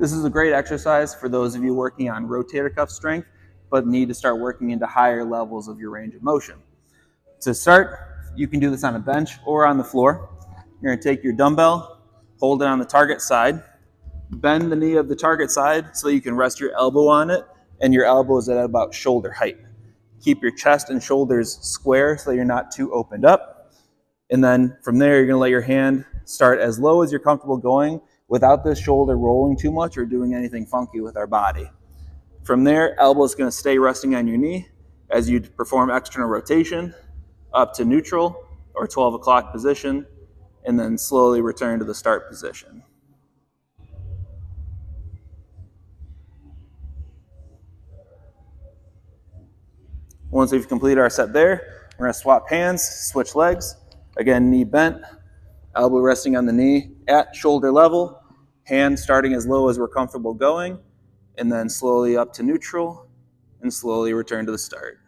This is a great exercise for those of you working on rotator cuff strength, but need to start working into higher levels of your range of motion. To start, you can do this on a bench or on the floor. You're gonna take your dumbbell, hold it on the target side, bend the knee of the target side so you can rest your elbow on it, and your elbow is at about shoulder height. Keep your chest and shoulders square so you're not too opened up. And then from there, you're gonna let your hand start as low as you're comfortable going without this shoulder rolling too much or doing anything funky with our body. From there, elbow is going to stay resting on your knee as you perform external rotation up to neutral or 12 o'clock position, and then slowly return to the start position. Once we've completed our set there, we're going to swap hands, switch legs. Again, knee bent, elbow resting on the knee at shoulder level, hand starting as low as we're comfortable going, and then slowly up to neutral, and slowly return to the start.